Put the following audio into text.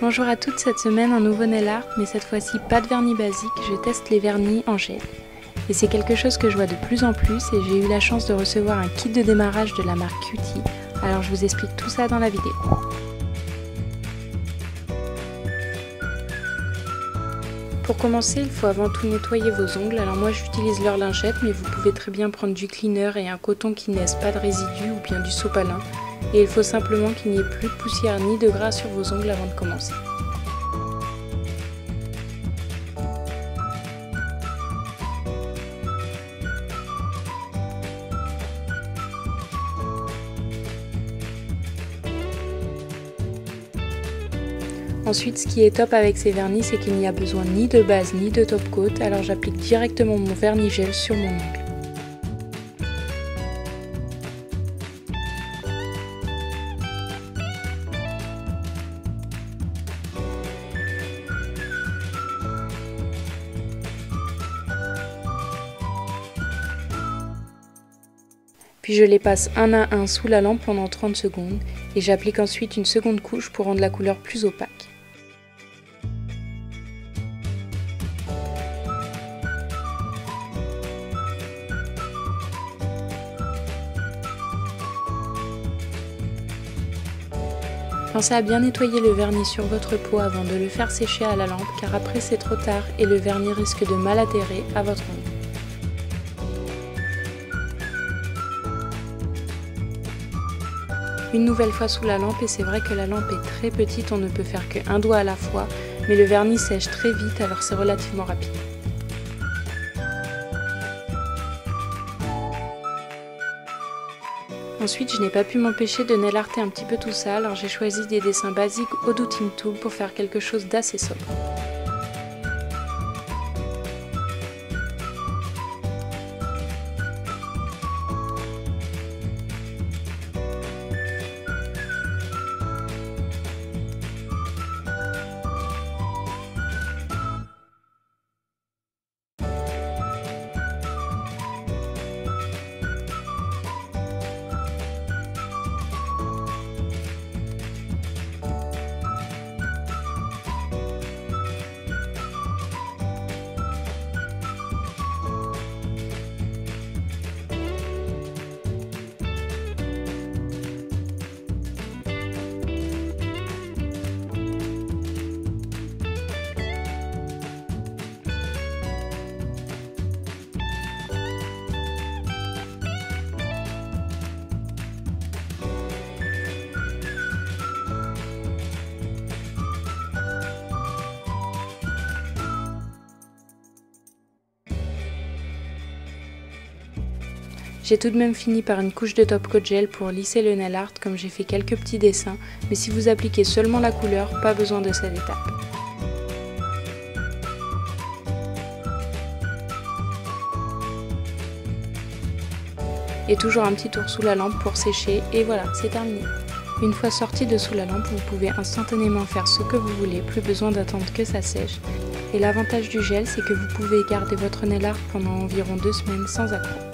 Bonjour à toutes, cette semaine un nouveau nail mais cette fois-ci pas de vernis basique, je teste les vernis en gel. Et c'est quelque chose que je vois de plus en plus et j'ai eu la chance de recevoir un kit de démarrage de la marque Cutie, alors je vous explique tout ça dans la vidéo. Pour commencer, il faut avant tout nettoyer vos ongles. Alors moi j'utilise leur lingette, mais vous pouvez très bien prendre du cleaner et un coton qui n'aisse pas de résidus ou bien du sopalin et il faut simplement qu'il n'y ait plus de poussière ni de gras sur vos ongles avant de commencer. Ensuite, ce qui est top avec ces vernis, c'est qu'il n'y a besoin ni de base ni de top coat, alors j'applique directement mon vernis gel sur mon ongle. Puis je les passe un à un sous la lampe pendant 30 secondes et j'applique ensuite une seconde couche pour rendre la couleur plus opaque. Pensez à bien nettoyer le vernis sur votre peau avant de le faire sécher à la lampe car après c'est trop tard et le vernis risque de mal atterrir à votre ongle. Une nouvelle fois sous la lampe et c'est vrai que la lampe est très petite, on ne peut faire qu'un doigt à la fois, mais le vernis sèche très vite alors c'est relativement rapide. Ensuite, je n'ai pas pu m'empêcher de nail un petit peu tout ça, alors j'ai choisi des dessins basiques au Douting Tool pour faire quelque chose d'assez sobre. J'ai tout de même fini par une couche de top coat gel pour lisser le nail art comme j'ai fait quelques petits dessins, mais si vous appliquez seulement la couleur, pas besoin de cette étape. Et toujours un petit tour sous la lampe pour sécher et voilà, c'est terminé. Une fois sorti de sous la lampe, vous pouvez instantanément faire ce que vous voulez, plus besoin d'attendre que ça sèche. Et l'avantage du gel, c'est que vous pouvez garder votre nail art pendant environ deux semaines sans accroc.